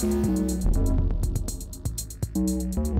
Thank you.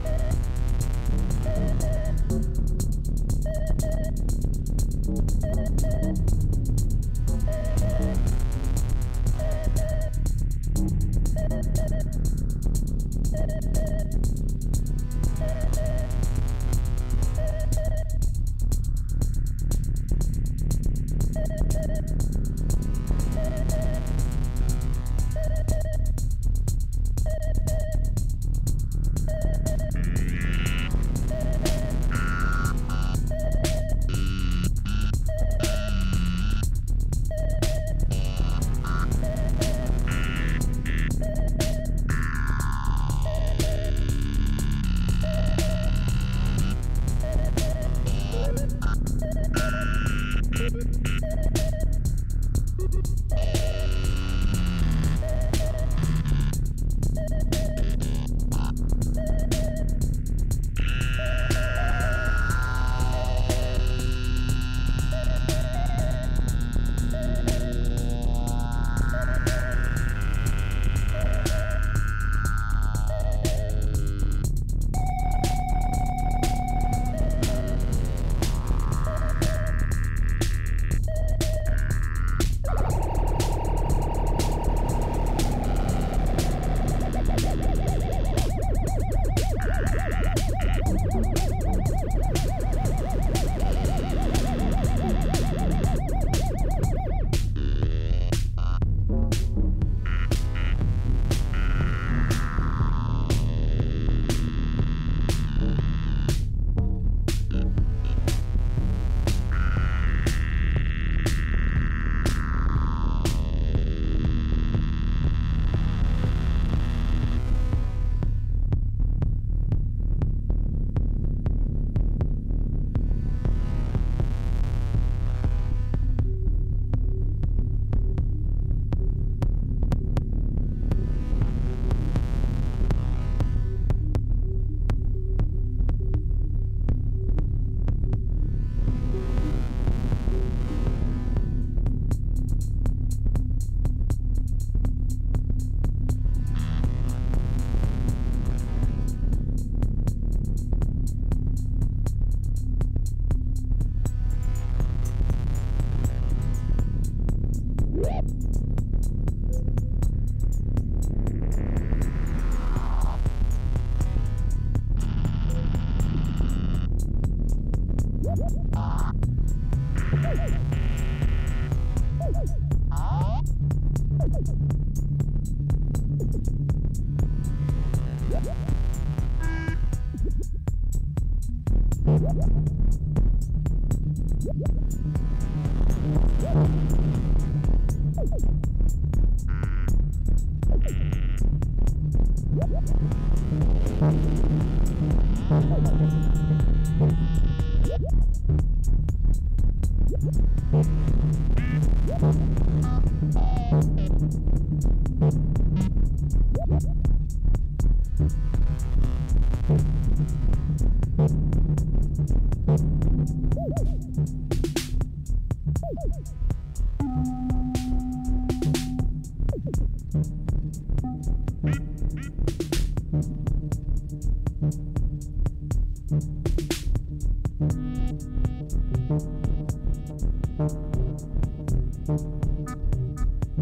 Thank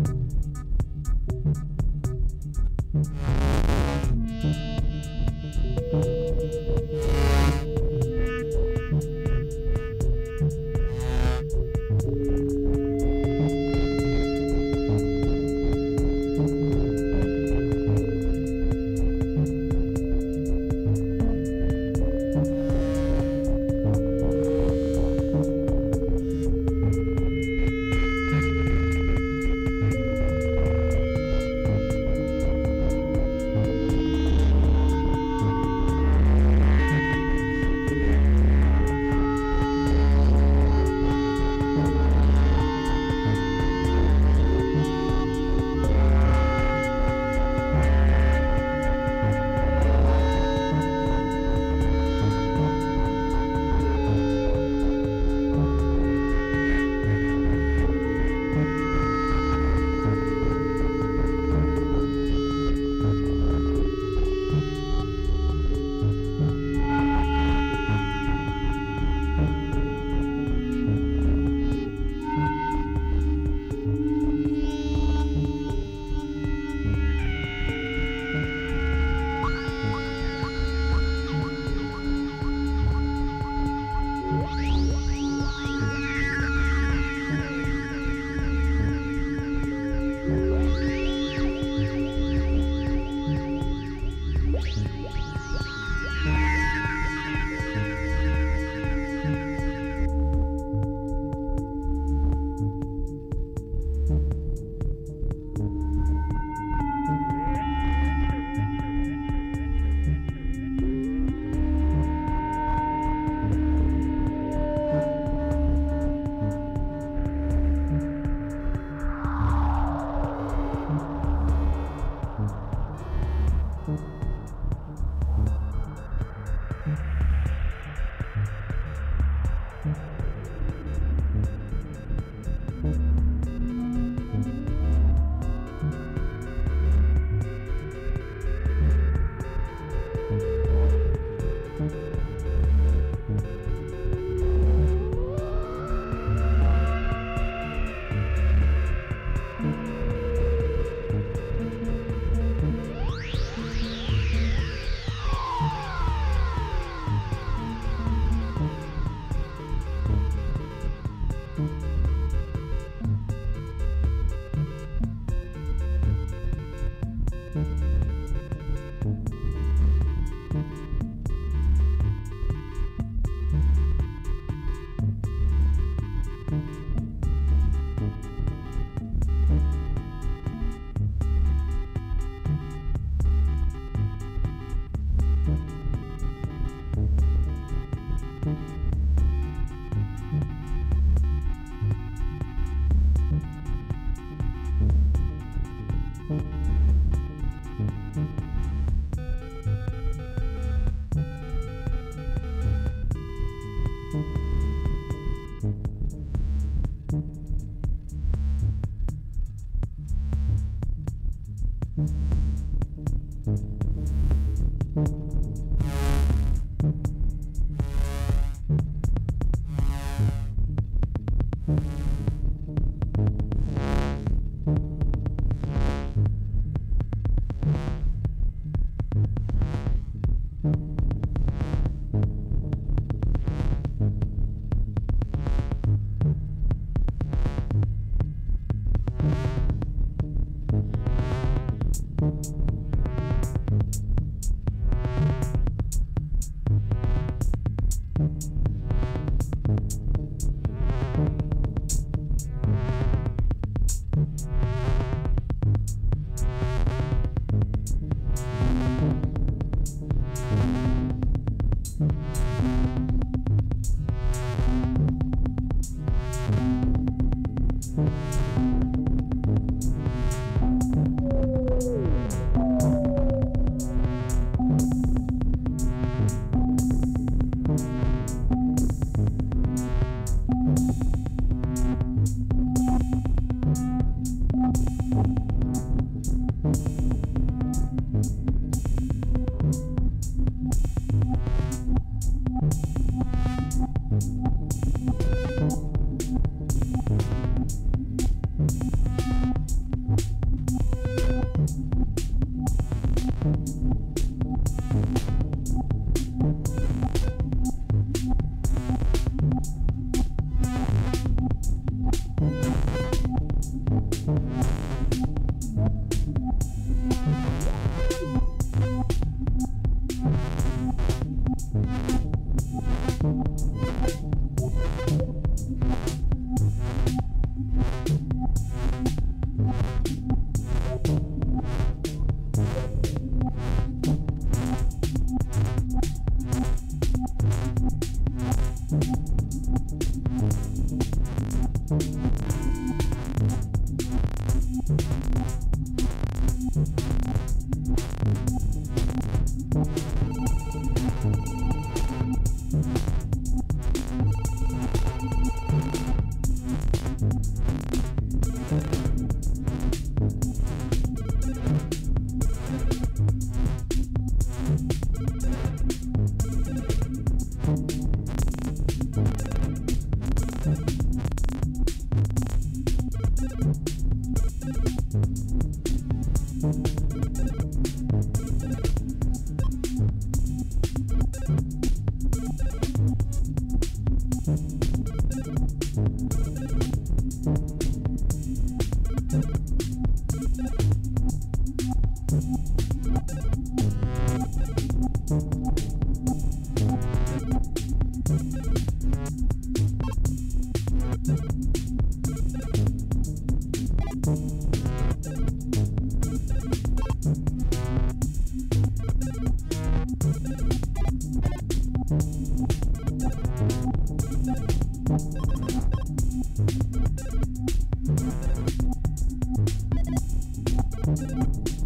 you.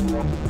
Thank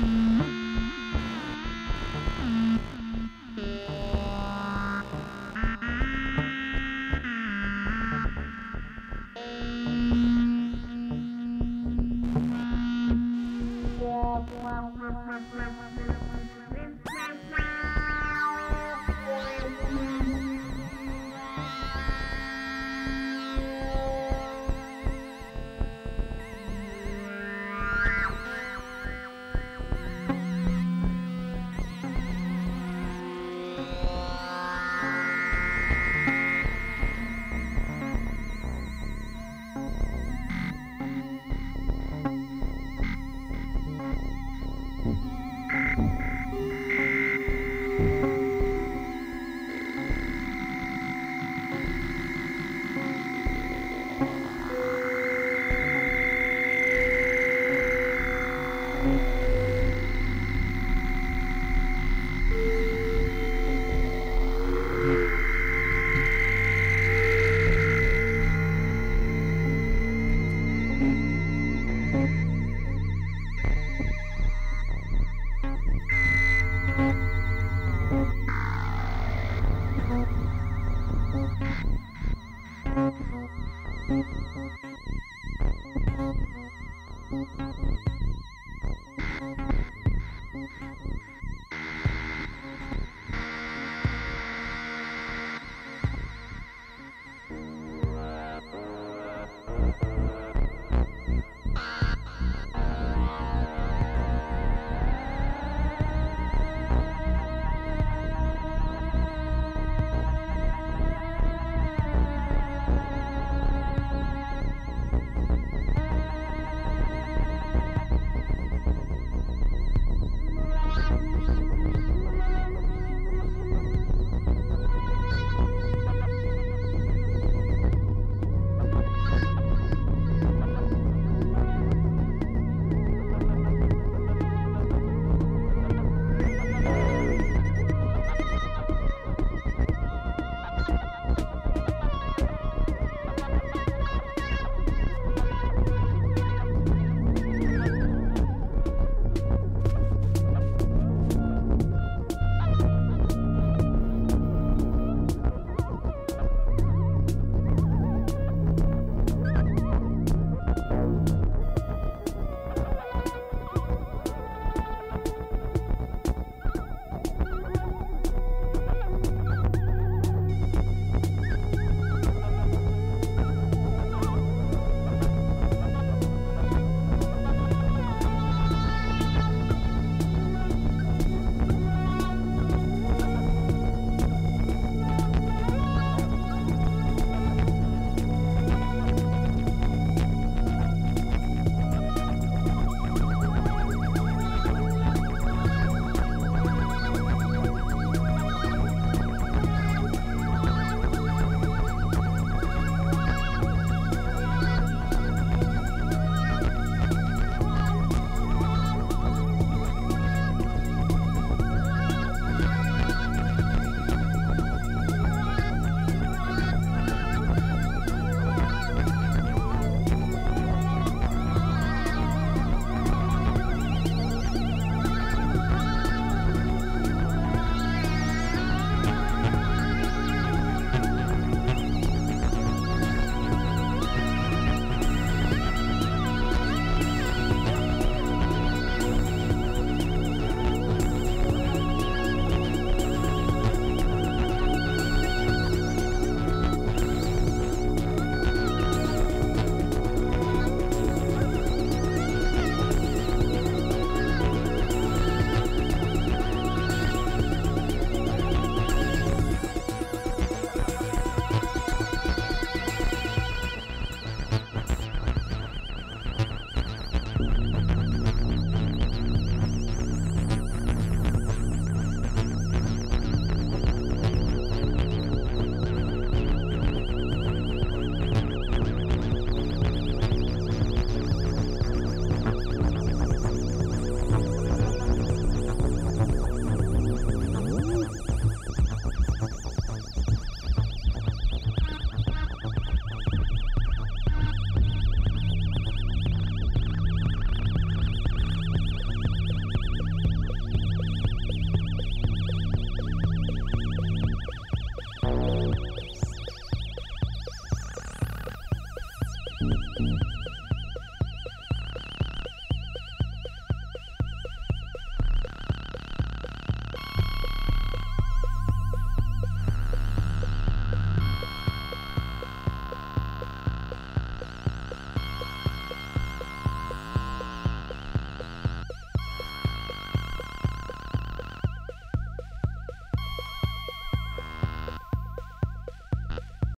Mm.